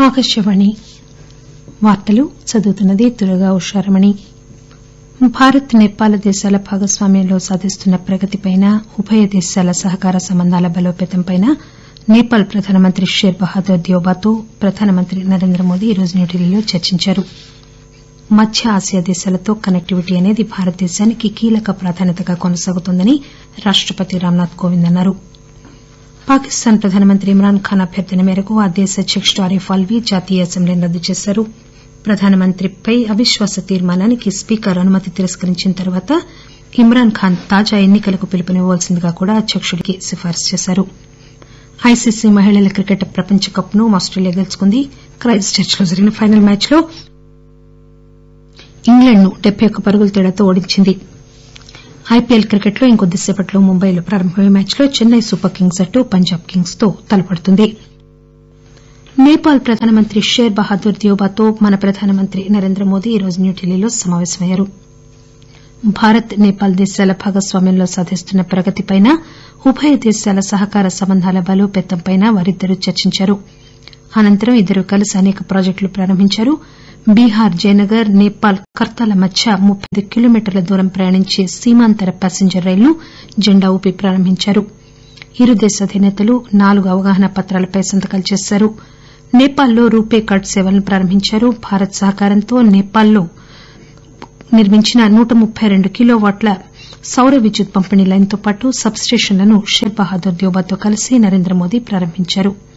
ఆకాశవాణి. వార్తలు చదువుతున్నది దుర్గా ఉషారమణి. భారత్ నేపాల్ దేశాల భాగస్వామ్యంలో సాధిస్తున్న ప్రగతిపైన ఉభయ దేశాల సహకార సంబంధాల బలోపేతంపైన నేపాల్ ప్రధానమంత్రి షేర్ బహాదూర్ ద్యోబాతో ప్రధానమంత్రి నరేంద్ర మోదీ ఈరోజు న్యూఢిల్లీలో చర్చించారు. మధ్య ఆసియా దేశాలతో కనెక్టివిటీ అనేది భారతదేశానికి కీలక ప్రాధాన్యతగా కొనసాగుతోందని రాష్టపతి రామ్నాథ్ కోవింద్ అన్నారు. పాకిస్తాన్ ప్రధానమంత్రి ఇమ్రాన్ ఖాన్ అభ్యర్థన మేరకు ఆ దేశ అధ్యకుడు ఆరిఫ్ ఆల్వీ జాతీయ అసెంబ్లీని రద్దు చేశారు. ప్రధానమంత్రిపై అవిశ్వాస తీర్మానానికి స్పీకర్ అనుమతి తిరస్కరించిన తర్వాత ఇమ్రాన్ ఖాన్ తాజా ఎన్ని కలకు కూడా అధ్యకుడికి సిఫార్సు చేశారు. ఐసీసీ మహిళల క్రికెట్ ప్రపంచ కప్ను ఆస్టేలియా గెలుచుకుంది. క్రైస్ట్ చర్చ్లో జరిగిన ఫైనల్ మ్యాచ్లో ఇంగ్లండ్ను డెబ్బై ఒక్క పరుగుల తేడాతో ఓడించింది. ఐపీఎల్ క్రికెట్లో ఇంకొద్దిసేపట్లో ముంబైలో ప్రారంభమయ్యే మ్యాచ్లో చెన్నై సూపర్ కింగ్స్ జట్టు పంజాబ్ కింగ్స్తో తలపడుతుంది. నేపాల్ ప్రధానమంత్రి షేర్ బహాదూర్ దియోబాతో మన ప్రధానమంత్రి నరేంద్ర మోదీ ఈరోజు న్యూఢిల్లీలో సమాపేశమయ్యారు భారత్ నేపాల్ దేశాల భాగస్వామ్యంలో సాధిస్తున్న ప్రగతిపై ఉభయ దేశాల సహకార సంబంధాల బలోపేతంపై వారిద్దరూ చర్చించారు. అనంతరం ఇద్దరూ కలిసి అనేక ప్రాజెక్టులు ప్రారంభించారు. బీహార్ జయనగర్ నేపాల్ కర్తాల మధ్య ముప్పై ఐదు కిలోమీటర్ల దూరం ప్రయాణించే సీమాంతర ప్యాసింజర్ రైలును జెండా ఊపి ప్రారంభించారు. ఇరు దేశ అధినేతలు నాలుగు అవగాహన పత్రాలపై సంతకాలు చేశారు. నేపాల్లో రూపే కార్డు సేవలను ప్రారంభించారు. భారత్ సహకారంతో నేపాల్లో నిర్మించిన నూట ముప్పై రెండు కిలోవాట్ల సౌర విద్యుత్ పంపిణీ లైన్తో పాటు సబ్ స్టేషన్లను షేర్ బహాదూర్ దోబాతో కలిసి నరేంద్ర మోదీ ప్రారంభించారు.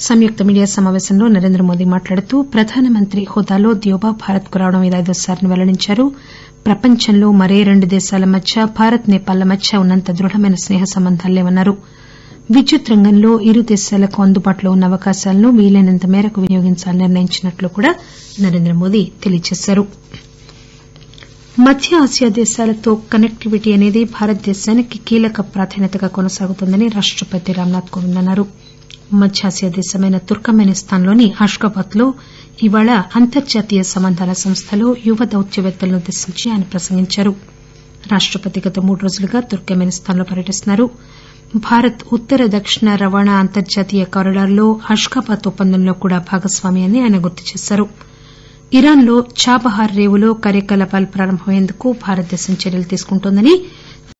సంయుక్త మీడియా సమాపేశంలో నరేంద్ర మోదీ మాట్లాడుతూ ప్రధానమంత్రి హోదాలో ద్యోబా భారత్కు రావడం ఇది ఐదోసారని పెల్లడించారు ప్రపంచంలో మరే రెండు దేశాల మధ్య భారత్ నేపాల్ ల మధ్య ఉన్నంత దృఢమైన స్నేహ సంబంధాలు లేవన్నారు. విద్యుత్ రంగంలో ఇరు దేశాలకు అందుబాటులో ఉన్న అవకాశాలను వీలైనంత మేరకు వినియోగించాలని నిర్ణయించినట్లు కూడా నరేంద్ర మోదీ తెలియజేశారు. మధ్య ఆసియా దేశాలతో కనెక్టివిటీ అనేది భారతదేశానికి కీలక ప్రాధాన్యతగా కొనసాగుతోందని రాష్టపతి రామ్నాథ్ కోవింద్ అన్నారు. మధ్యాసియా దేశమైన తుర్కమెనిస్తాన్లోని లోని లో ఇవాళ అంతర్జాతీయ సంబంధాల సంస్థలో యువ దౌత్యవేత్తలను ఉద్దేశించి ఆయన ప్రసంగించారు. రాష్టపతి గత మూడు రోజులుగా తుర్కమెనిస్తాన్లో పర్యటిస్తున్నారు. భారత్ ఉత్తర దక్షిణ రవాణా అంతర్జాతీయ కారిడార్లో అష్గాబాద్ ఒప్పందంలో కూడా భాగస్వామి అని ఆయన గుర్తు చేశారు. ఇరాన్లో చాబహార్ రేవులో కార్యకలాపాలు ప్రారంభమయ్యేందుకు భారతదేశం చర్యలు తీసుకుంటోందని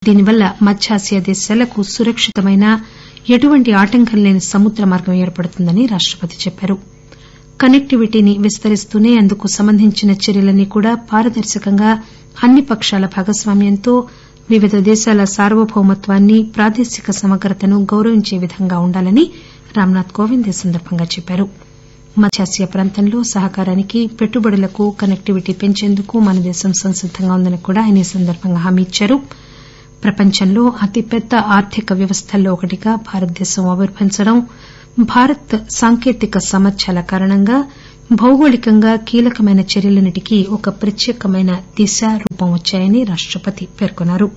దీనివల్ల మధ్యాసియా దేశాలకు సురక్షితమైన ఎటువంటి ఆటంకం లేని సముద్ర మార్గం ఏర్పడుతుందని రాష్టపతి చెప్పారు. కనెక్టివిటీని విస్తరిస్తూనే అందుకు సంబంధించిన చర్యలన్నీ కూడా పారదర్శకంగా అన్ని పక్షాల భాగస్వామ్యంతో వివిధ దేశాల సార్వభౌమత్వాన్ని ప్రాదేశిక సమగ్రతను గౌరవించే విధంగా ఉండాలని రామ్నాథ్ కోవింద్ ఈ సందర్బంగా చెప్పారు. మధ్యాసియా ప్రాంతంలో సహకారానికి పెట్టుబడులకు కనెక్టివిటీ పెంచేందుకు మన దేశం సంసిద్దంగా ఉందని కూడా ఆయన ఈ సందర్బంగా హామీ ఇచ్చారు. ప్రపంచంలో అతిపెద్ద ఆర్థిక వ్యవస్థల్లో ఒకటిగా భారతదేశం ఆవిర్భవించడం భారత్ సాంకేతిక సామర్థ్యాల కారణంగా భౌగోళికంగా కీలకమైన చర్యలన్నిటికీ ఒక ప్రత్యేకమైన దిశ రూపం వచ్చాయని రాష్టపతి పేర్కొన్నారు.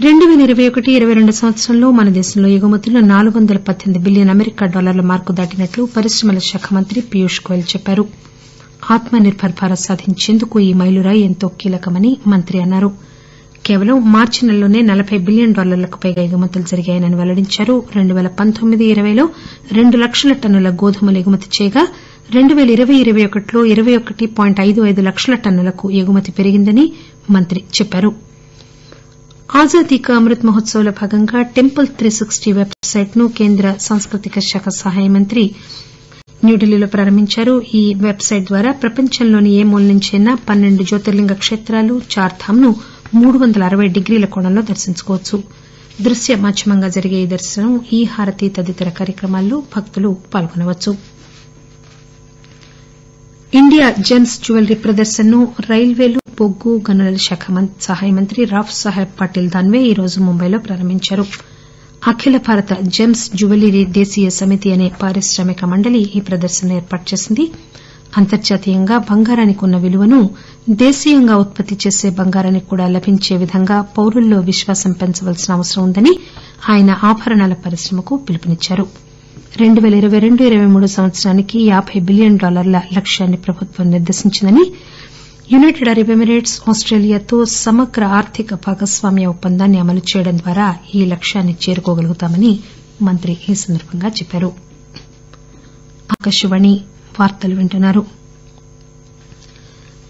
రెండు పేల ఇరవై ఒకటి ఇరవై రెండు సంవత్సరంలో మన దేశంలో ఎగుమతులు నాలుగు వందల పద్దెనిమిది బిలియన్ అమెరికా డాలర్ల మార్కు దాటినట్లు పరిశ్రమల శాఖ మంత్రి పీయూష్ గోయల్ చెప్పారు. ఆత్మ నిర్బర్ భారత్ సాధించేందుకు ఈ మైలురాయి ఎంతో కీలకమని మంత్రి అన్నారు. కేవలం మార్చి నెలలోనే నలబై బిలియన్ డాలర్లకు పైగా ఎగుమతులు జరిగాయని పెల్లడించారు రెండు పేల పంతొమ్మిది ఇరవైలో రెండు లక్షల టన్నుల గోధుమలు ఎగుమతి చేయగా రెండు పేల ఇరవై ఇరవై ఒకటిలో ఇరవై ఒకటి పాయింట్ ఐదు ఐదు లక్షల టన్నులకు ఎగుమతి పెరిగిందని మంత్రి చెప్పారు. ఆజాదీ కా అమృత్ మహోత్సవ్లో భాగంగా టెంపుల్ త్రీ సిక్స్టీ వెబ్సైట్ను కేంద్ర సాంస్కృతిక శాఖ సహాయ మంత్రి న్యూఢిల్లీలో ప్రారంభించారు. ఈ వెబ్సైట్ ద్వారా ప్రపంచంలోని ఏ మూల నుంచైనా పన్నెండు జ్యోతిర్లింగ క్షేత్రాలు చార్ధామ్ను మూడు వందల అరవై డిగ్రీల కోణంలో దర్శించుకోవచ్చు. దృశ్య మాధ్యమంగా జరిగే ఈ దర్శనం ఈ హారతి తదితర కార్యక్రమాల్లో భక్తులు పాల్గొనవచ్చు. ఇండియా జెమ్స్ జ్యువెలరీ ప్రదర్శనను రైల్వేలు బొగ్గు గనుల శాఖ సహాయ మంత్రి రావ్ సాహెబ్ పాటిల్ దాన్వే ఈరోజు ముంబైలో ప్రారంభించారు. అఖిల భారత జెమ్స్ జ్యువెలరీ దేశీయ సమితి అనే పారిశ్రామిక మండలి ఈ ప్రదర్శనను ఏర్పాటు చేసింది. అంతర్జాతీయంగా బంగారానికి ఉన్న విలువను దేశీయంగా ఉత్పత్తి చేసే బంగారానికి కూడా లభించే విధంగా పౌరుల్లో విశ్వాసం పెంచవలసిన అవసరం ఉందని ఆయన ఆభరణాల పరిశ్రమకు పిలుపునిచ్చారు. రెండు పేల ఇరవై రెండు ఇరవై మూడు సంవత్సరానికి యాబై బిలియన్ డాలర్ల లక్ష్యాన్ని ప్రభుత్వం నిర్దేశించిందని యునైటెడ్ అరబ్ ఎమిరేట్స్ ఆస్టేలియాతో సమగ్ర ఆర్థిక భాగస్వామ్య ఒప్పందాన్ని అమలు చేయడం ద్వారా ఈ లక్ష్యాన్ని చేరుకోగలుగుతామని మంత్రి ఈ సందర్బంగా చెప్పారు. పాకిస్తాన్ వార్తలు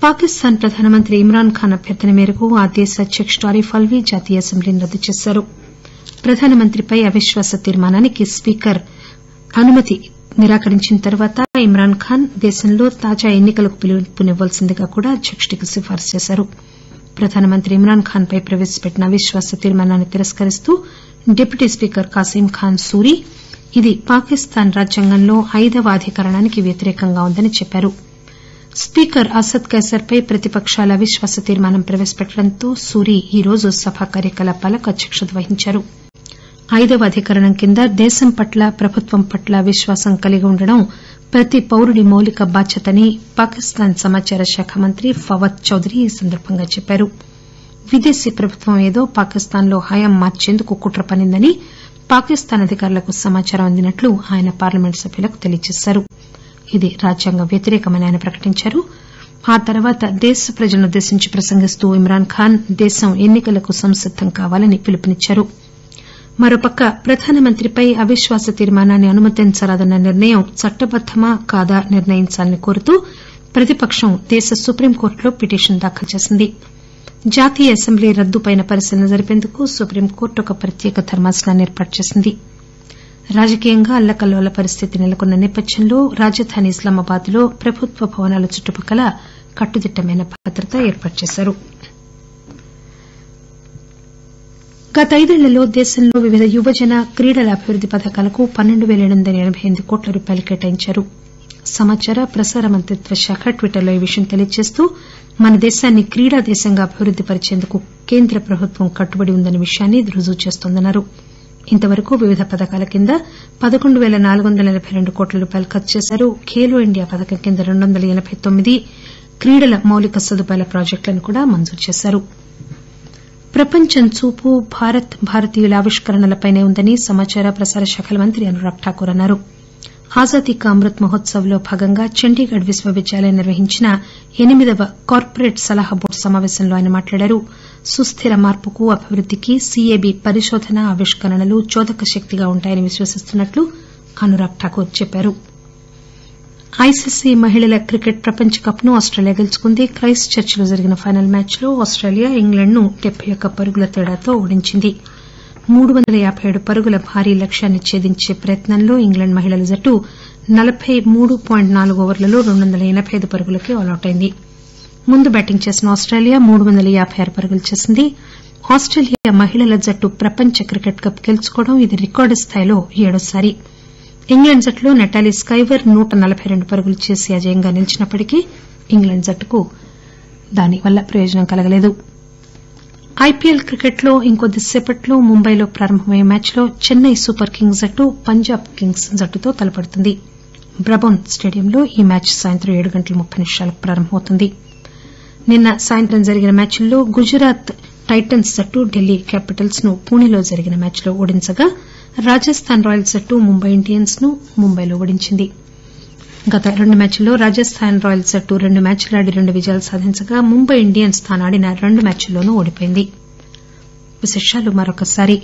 పాకిస్తాన్ ప్రధానమంత్రి ఇమ్రాన్ ఖాన్ అభ్యర్థన మేరకు ఆ దేశ అధ్యకుడు అరీఫ్ అల్వీ జాతీయ అసెంబ్లీని రద్దు చేశారు. ప్రధానమంత్రిపై అవిశ్వాస తీర్మానానికి స్పీకర్ అనుమతి నిరాకరించిన తర్వాత ఇమ్రాన్ ఖాన్ దేశంలో తాజా ఎన్నికలకు పిలుపునివ్వాల్సిందిగా కూడా అధ్యకుడికి సిఫార్సు చేశారు. ప్రధానమంత్రి ఇమ్రాన్ ఖాన్ పై ప్రవేశపెట్టిన అవిశ్వాస తీర్మానాన్ని తిరస్కరిస్తూ డిప్యూటీ స్పీకర్ కాసిం ఖాన్ సూరి ఇది పాకిస్తాన్ రాజ్యాంగంలో ఐదవ అధికరణానికి వ్యతిరేకంగా ఉందని చెప్పారు. స్పీకర్ అసద్ కైసర్ పై ప్రతిపకాల అవిశ్వాస తీర్మానం ప్రవేశపెట్టడంతో సూరి ఈరోజు సభ కార్యకలాపాలకు అధ్యక్షత వహించారు. ఐదవ అధికరణం కింద దేశం పట్ల ప్రభుత్వం పట్ల విశ్వాసం కలిగి ఉండడం ప్రతి పౌరుడి మౌలిక బాధ్యతని పాకిస్తాన్ సమాచార శాఖ మంత్రి ఫవాద్ చౌదరి ఈ సందర్బంగా చెప్పారు. విదేశీ ప్రభుత్వం ఏదో పాకిస్తాన్లో హయాం మార్చేందుకు కుట్ర పన్నిందని పాకిస్తాన్ అధికారులకు సమాచారం అందినట్లు ఆయన పార్లమెంట్ సభ్యులకు తెలియజేశారు. ఇది రాజ్యాంగ వ్యతిరేకమని ఆయన ప్రకటించారు. ఆ తర్వాత దేశ ప్రజలనుద్దేశించి ప్రసంగిస్తూ ఇమ్రాన్ ఖాన్ దేశం ఎన్ని కలకు సంసిద్దం కావాలని పిలుపునిచ్చారు. మరోపక్క ప్రధానమంత్రిపై అవిశ్వాస తీర్మానాన్ని అనుమతించరాదన్న నిర్ణయం చట్టబద్దమా కాదా నిర్ణయించాలని కోరుతూ ప్రతిపక్షం దేశ సుప్రీంకోర్టులో పిటిషన్ దాఖలు చేసింది. జాతీయ అసెంబ్లీ రద్దుపై పరిశీలన జరిపేందుకు సుప్రీంకోర్టు ఒక ప్రత్యేక ధర్మాసనాన్ని ఏర్పాటు చేసింది. రాజకీయంగా అల్లకల్లోల పరిస్థితి నెలకొన్న నేపథ్యంలో రాజధాని ఇస్లామాబాద్లో ప్రభుత్వ భవనాల చుట్టుపక్కల కట్టుదిట్టమైన భద్రత ఏర్పాటు చేశారు. గత ఐదేళ్ళలో దేశంలో వివిధ యువజన క్రీడల అభివృద్ది పథకాలకు పన్నెండు పేల ఎనిమిది వందల ఎనబై ఎనిమిది కోట్ల రూపాయలు కేటాయించారు. సమాచార ప్రసార మంత్రిత్వ శాఖ ట్విట్టర్లో ఈ విషయం తెలియజేస్తూ మన దేశాన్ని క్రీడా దేశంగా అభివృద్ది పరిచేందుకు కేంద్ర ప్రభుత్వం కట్టుబడి ఉందన్న విషయాన్ని ఇది రుజువు చేస్తోందన్నారు. ఇంతవరకు వివిధ పథకాల కింద పదకొండు పేల నాలుగు వందల ఎనబై రెండు కోట్ల రూపాయలు ఖర్చు చేశారు ఖేలో ఇండియా పథకం కింద రెండు వందల ఎనబై తొమ్మిది క్రీడల మౌలిక సదుపాయాల ప్రాజెక్టులను కూడా మంజూరు చేశారు. ప్రపంచం చూపు భారత్ భారతీయుల ఆవిష్కరణలపైనే ఉందని సమాచార ప్రసార శాఖల మంత్రి అనురాగ్ ఠాకూర్ అన్నారు. ఆజాదీ కా అమృత్ మహోత్సవ్లో భాగంగా చండీగఢ్ విశ్వవిద్యాలయం నిర్వహించిన ఎనిమిదవ కార్పొరేట్ సలహా బోర్డు సమాపేశంలో ఆయన మాట్లాడారు. సుస్దిర మార్పుకు అభివృద్దికి సీఏబీ పరిశోధన ఆవిష్కరణలు చోదక శక్తిగా ఉంటాయని విశ్వసిస్తున్నట్లు అనురాగ్ ఠాకూర్ చెప్పారు. ఐసీసీ మహిళల క్రికెట్ ప్రపంచ కప్ను ఆస్టేలియా గెలుచుకుంది. క్రైస్ట్ చర్చ్లో జరిగిన ఫైనల్ మ్యాచ్లో ఆస్టేలియా ఇంగ్లండ్ను డెబ్బై ఒక్క పరుగుల తేడాతో ఓడించింది. మూడు వందల యాబై ఏడు పరుగుల భారీ లక్ష్యాన్ని ఛేదించే ప్రయత్నంలో ఇంగ్లండ్ మహిళల జట్టు నలబై మూడు పాయింట్ నాలుగు ఓవర్లలో రెండు వందల ఎనబై ఐదు పరుగులకి ఆలౌట్ అయింది ముందు బ్యాటింగ్ చేసిన ఆస్టేలియా మూడు వందల యాబై ఆరు పరుగులు చేసింది. ఆస్టేలియా మహిళల జట్టు ప్రపంచ క్రికెట్ కప్ గెలుచుకోవడం ఇది రికార్డు స్థాయిలో ఏడోసారి. ఇంగ్లండ్ జట్టులో నటాలీ స్కైవర్ నూట నలబై రెండు పరుగులు చేసి అజేయంగా నిలిచినప్పటికీ ఇంగ్లండ్ జట్టుకు దానివల్ల ప్రయోజనం కలగలేదు. ఐపీఎల్ క్రికెట్లో ఇంకొద్దిసేపట్లో ముంబైలో ప్రారంభమయ్యే మ్యాచ్లో చెన్నై సూపర్ కింగ్స్ జట్టు పంజాబ్ కింగ్స్ జట్టుతో తలపడుతుంది. బ్రబోన్ స్టేడియంలో ఈ మ్యాచ్ సాయంత్రం ఏడు గంటల ముప్పై నిమిషాలకు ప్రారంభమవుతుంది. నిన్న సాయంత్రం జరిగిన మ్యాచ్ల్లో గుజరాత్ టైటన్స్ జట్టు ఢిల్లీ క్యాపిటల్స్ను పూణేలో జరిగిన మ్యాచ్లో ఓడించగా రాజస్థాన్ రాయల్స్ జట్టు ముంబై ఇండియన్స్ను ముంబైలో ఓడించింది. గత రెండు మ్యాచ్ల్లో రాజస్థాన్ రాయల్స్ జట్టు రెండు మ్యాచ్లు ఆడి రెండు విజయాలు సాధించగా ముంబై ఇండియన్స్ తాను ఆడిన రెండు మ్యాచ్ల్లోనూ ఓడిపోయింది. విశేషాలు మరొకసారి.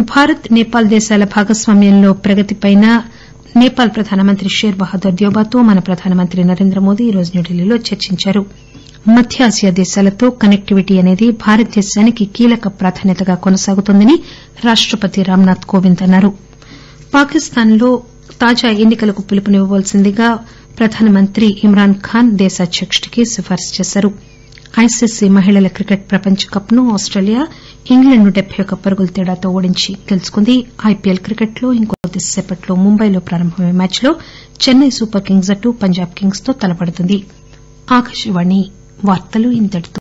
భారత్ నేపాల్ దేశాల భాగస్వామ్యంలో ప్రగతిపై నేపాల్ ప్రధానమంత్రి షేర్ బహదూర్ ద్యోబాతో మన ప్రధానమంత్రి నరేంద్ర మోదీ ఈరోజు న్యూఢిల్లీలో చర్చించారు. మధ్య ఆసియా దేశాలతో కనెక్టివిటీ అనేది భారతదేశానికి కీలక ప్రాధాన్యతగా కొనసాగుతోందని రాష్టపతి రామ్నాథ్ కోవింద్ అన్నారు. పాకిస్తాన్లో తాజా ఎన్ని కలకు పిలుపునివ్వవలసిందిగా ప్రధానమంత్రి ఇమ్రాన్ ఖాన్ దేశ అధ్యకుడికి సిఫార్సు చేశారు. ఐసీసీ మహిళల క్రికెట్ ప్రపంచ కప్ను ఆస్టేలియా ఇంగ్లండ్ను డెబ్బై ఒక్క పరుగుల తేడాతో ఓడించి గెలుచుకుంది. ఐపీఎల్ క్రికెట్లో ఇంకొద్దిసేపట్లో ముంబైలో ప్రారంభమయ్యే మ్యాచ్లో చెన్నై సూపర్ కింగ్స్ జట్టు పంజాబ్ కింగ్స్తో తలపడుతుంది. ఆకాశవాణి వార్తలు ఇంతటితో